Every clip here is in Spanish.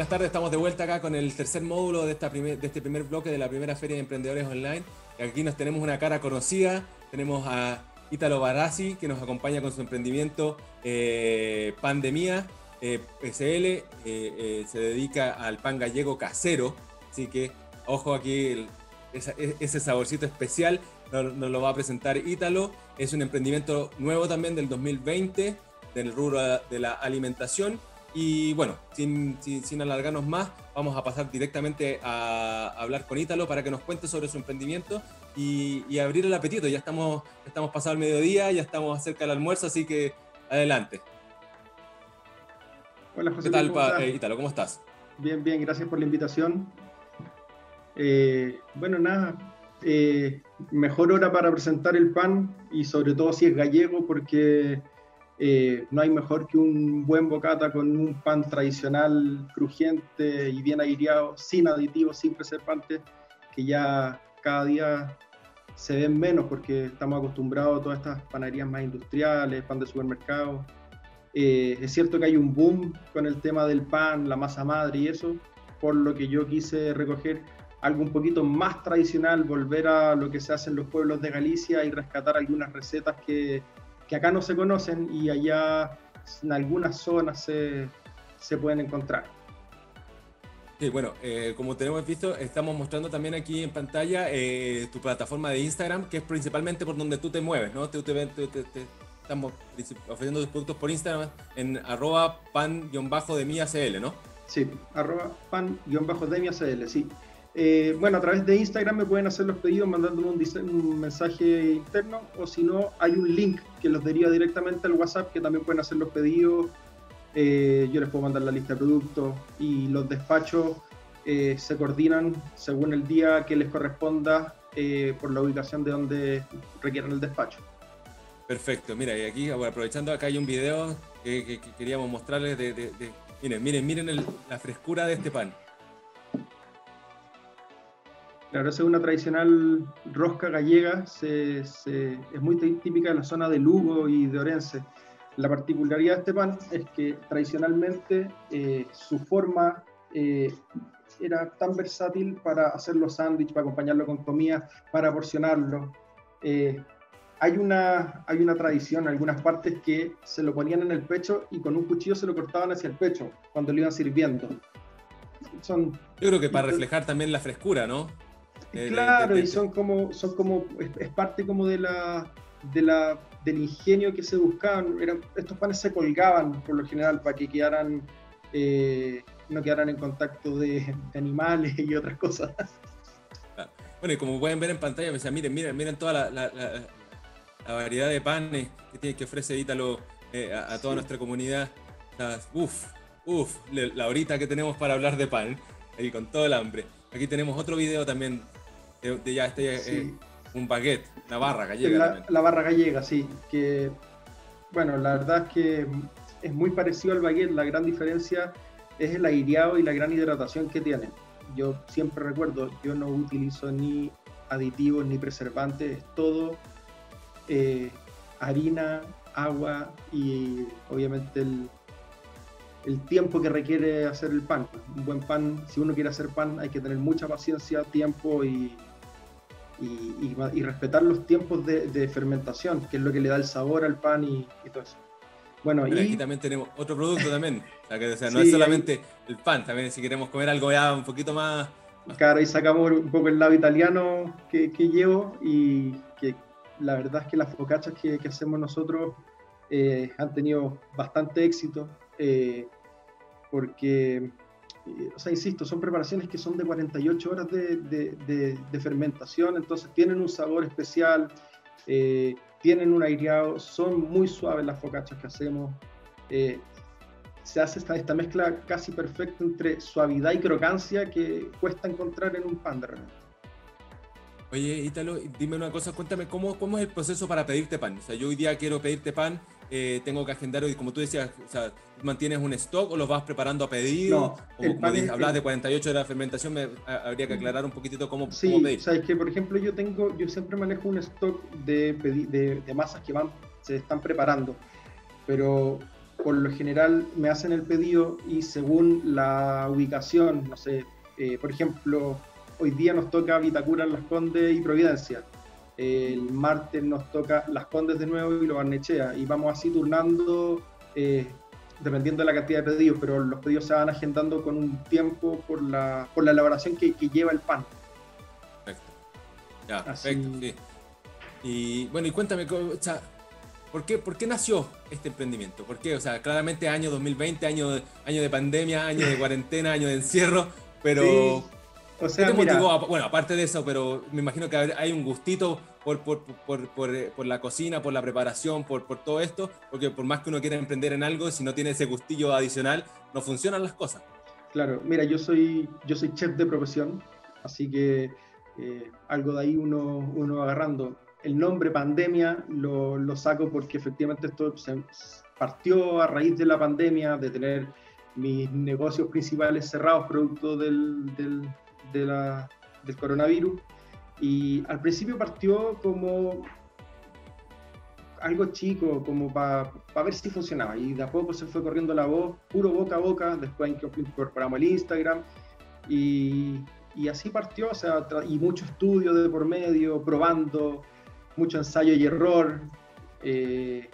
Buenas tardes, estamos de vuelta acá con el tercer módulo de, esta de este primer bloque de la primera feria de emprendedores online. Aquí nos tenemos una cara conocida, tenemos a Ítalo Barassi que nos acompaña con su emprendimiento eh, Pandemia eh, SL, eh, eh, se dedica al pan gallego casero, así que ojo aquí, e, ese saborcito especial nos, nos, lo va a presentar Ítalo, es un emprendimiento nuevo también del 2020 del rubro de la alimentación y bueno, sin, sin, alargarnos más, vamos a pasar directamente a, hablar con Ítalo para que nos cuente sobre su emprendimiento y, abrir el apetito. Ya estamos, estamos pasado el mediodía, ya estamos cerca del almuerzo, así que adelante. Hola José. ¿Qué tal, ¿cómo eh, Ítalo? ¿Cómo estás? Bien, bien, gracias por la invitación. Eh, bueno, nada, eh, mejor hora para presentar el pan y sobre todo si es gallego porque eh, no hay mejor que un buen bocata con un pan tradicional crujiente y bien aireado, sin aditivos, sin preservantes, que ya cada día se ven menos porque estamos acostumbrados a todas estas panaderías más industriales, pan de supermercado. Eh, es cierto que hay un boom con el tema del pan, la masa madre y eso, por lo que yo quise recoger algo un poquito más tradicional, volver a lo que se hace en los pueblos de Galicia y rescatar algunas recetas que que acá no se conocen y allá en algunas zonas se, se pueden encontrar. Sí, bueno, eh, como tenemos visto, estamos mostrando también aquí en pantalla eh, tu plataforma de Instagram, que es principalmente por donde tú te mueves, ¿no? Te, te, te, estamos ofreciendo tus productos por Instagram en arroba pan-de mía CL, ¿no? Sí, arroba pan-de mía CL, sí. Eh, bueno, a través de Instagram me pueden hacer los pedidos mandándome un, mensaje interno o si no, hay un link que los deriva directamente al WhatsApp que también pueden hacer los pedidos. Eh, yo les puedo mandar la lista de productos y los despachos eh, se coordinan según el día que les corresponda por la ubicación de donde requieran el despacho. Perfecto, mira, y aquí aprovechando, acá hay un video que, queríamos mostrarles de, miren, miren, miren la frescura de este pan. Claro, esa es una tradicional rosca gallega, es muy típica de la zona de Lugo y de Orense. La particularidad de este pan es que tradicionalmente eh, su forma eh, era tan versátil para hacer los sándwiches, para acompañarlo con comida, para porcionarlo. Eh, hay, una, hay una tradición, algunas partes que se lo ponían en el pecho y con un cuchillo se lo cortaban hacia el pecho cuando lo iban sirviendo. Son, Yo creo que para reflejar también la frescura, ¿no? Claro, y son como, son como, es, parte como de la, de la, del ingenio que se buscaban. Eran, estos panes se colgaban por lo general para que quedaran, eh, no quedaran en contacto de, animales y otras cosas. Bueno, y como pueden ver en pantalla, miren, miren, miren toda la, variedad de panes que, tiene, que ofrece Ítalo eh, a, toda nuestra comunidad. Uf, uf, la horita que tenemos para hablar de pan, ahí con todo el hambre. Aquí tenemos otro video también de, ya este eh, un baguette, la barra gallega. La, barra gallega, sí. Que bueno, la verdad es que es muy parecido al baguette. La gran diferencia es el aireado y la gran hidratación que tiene. Yo siempre recuerdo, yo no utilizo ni aditivos ni preservantes, es todo eh, harina, agua y obviamente el, el tiempo que requiere hacer el pan. Un buen pan, si uno quiere hacer pan, hay que tener mucha paciencia, tiempo y, y, respetar los tiempos de, fermentación, que es lo que le da el sabor al pan y, todo eso. Bueno, y aquí también tenemos otro producto también. o sea, no es solamente el pan, también si queremos comer algo ya un poquito más. Claro, ahí sacamos un poco el lado italiano que, llevo y que la verdad es que las focachas que, hacemos nosotros eh, han tenido bastante éxito. Eh, porque, eh, o sea, insisto, son preparaciones que son de 48 horas de, fermentación, entonces tienen un sabor especial, eh, tienen un aireado, son muy suaves las focachas que hacemos. se hace esta, esta mezcla casi perfecta entre suavidad y crocancia que cuesta encontrar en un pan de repente. Oye, Ítalo, dime una cosa, cuéntame, ¿cómo, ¿cómo es el proceso para pedirte pan? O sea, yo hoy día quiero pedirte pan, eh, tengo que agendar y como tú decías, o sea, ¿mantienes un stock o lo vas preparando a pedido? No, como, hablas de 48 de la fermentación, me, habría que aclarar un poquitito cómo, sí, cómo pedir. sabes que por ejemplo yo tengo, yo siempre manejo un stock de, de, de masas que van, se están preparando, pero por lo general me hacen el pedido y según la ubicación, no sé, eh, por ejemplo, hoy día nos toca Vitacura, Las Condes y Providencia. El martes nos toca Las Condes de nuevo y Lo Barnechea. Y vamos así turnando, eh, dependiendo de la cantidad de pedidos, pero los pedidos se van agendando con un tiempo por la, por la elaboración que, lleva el pan. Perfecto. Ya, perfecto, sí. Y bueno, y cuéntame, o sea, ¿por, qué, ¿por qué nació este emprendimiento? ¿Por qué? O sea, claramente año 2020, año, año de pandemia, año de cuarentena, año de encierro, pero o sea, bueno, aparte de eso, pero me imagino que hay un gustito por, por, por, eh, por la cocina, por la preparación, por, todo esto, porque por más que uno quiera emprender en algo, si no tiene ese gustillo adicional, no funcionan las cosas. Claro, mira, yo soy, yo soy chef de profesión, así que eh, algo de ahí uno, uno agarrando. El nombre pandemia lo, lo saco porque efectivamente esto se partió a raíz de la pandemia, de tener mis negocios principales cerrados producto del, del, del coronavirus. Y al principio partió como algo chico, como para ver si funcionaba. Y de a poco se fue corriendo la voz, puro boca a boca. Después incorporamos el Instagram. Y, y así partió, o sea, y mucho estudio de por medio, probando, mucho ensayo y error. Eh,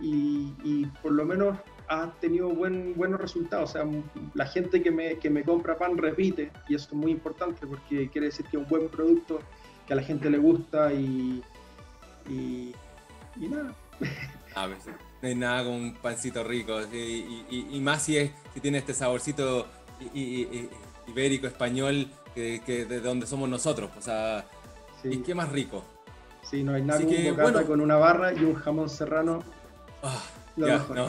y, y, por lo menos ha tenido buen, buenos resultados. O sea, la gente que me, que me compra pan repite y eso es muy importante porque quiere decir que un buen producto, que a la gente le gusta y, y, nada. A ver, no hay nada como un pancito rico y, y, más si, es, si tiene este saborcito ibérico, español, que, que, de donde somos nosotros. O sea, ¿y qué más rico? Sí, no hay nada como un bocata con una barra y un jamón serrano. Ah, ya, no,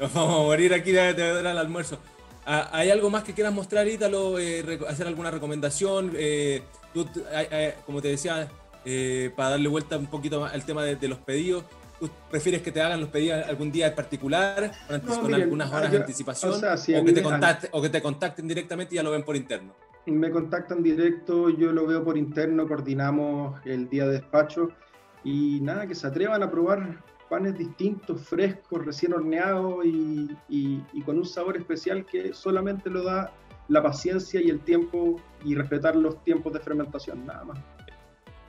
nos vamos a morir aquí de, de, el almuerzo. Ah, ¿Hay algo más que quieras mostrar, Ítalo? Eh, ¿Hacer alguna recomendación? Eh, tú, como te decía, eh, para darle vuelta un poquito al tema de, los pedidos, ¿tú prefieres que te hagan los pedidos algún día en particular, con, algunas horas de anticipación? O, que te contacten, o que te contacten directamente y ya lo ven por interno. Me contactan directo, yo lo veo por interno, coordinamos el día de despacho y nada, que se atrevan a probar panes distintos, frescos, recién horneados y, con un sabor especial que solamente lo da la paciencia y el tiempo y respetar los tiempos de fermentación, nada más.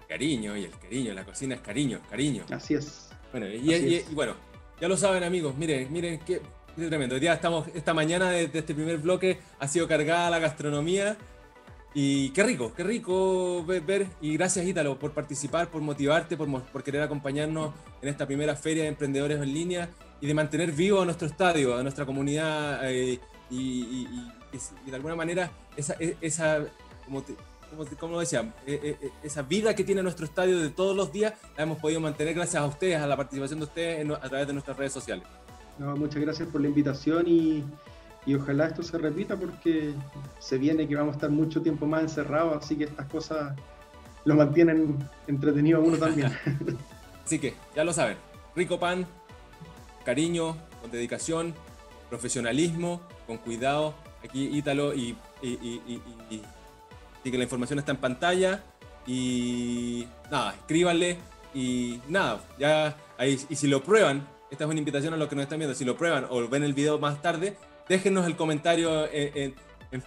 Cariño, y el cariño, la cocina es cariño, cariño. Así es. Bueno, y, bueno, ya lo saben amigos, miren, miren qué, tremendo. Ya estamos, esta mañana de, de este primer bloque ha sido cargada la gastronomía y qué rico, qué rico ver, y gracias Ítalo por participar, por motivarte, por, querer acompañarnos en esta primera feria de emprendedores en línea y de mantener vivo a nuestro estadio, a nuestra comunidad eh, y, de alguna manera esa, e, esa como, como, decía, e, e, esa vida que tiene nuestro estadio de todos los días la hemos podido mantener gracias a ustedes, a la participación de ustedes a través de nuestras redes sociales. Muchas gracias por la invitación y y ojalá esto se repita porque se viene que vamos a estar mucho tiempo más encerrados, así que estas cosas lo mantienen entretenido a uno también. así que ya lo saben, rico pan, cariño, con dedicación, profesionalismo, con cuidado. Aquí Ítalo y, y, que la información está en pantalla y nada, escríbanle y nada, ya ahí, y si lo prueban, esta es una invitación a los que nos están viendo, si lo prueban o ven el video más tarde, déjenos el comentario en,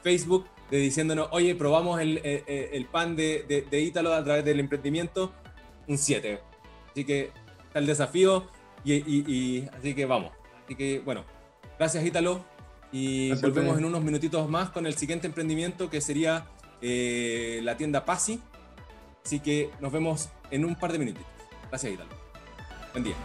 Facebook de diciéndonos, oye, probamos el, pan de, de, Ítalo a través del emprendimiento, un 7. Así que está el desafío y, así que vamos. Así que bueno, gracias Ítalo y volvemos en unos minutitos más con el siguiente emprendimiento que sería eh, la tienda Pasi. Así que nos vemos en un par de minutitos. Gracias Ítalo. Buen día.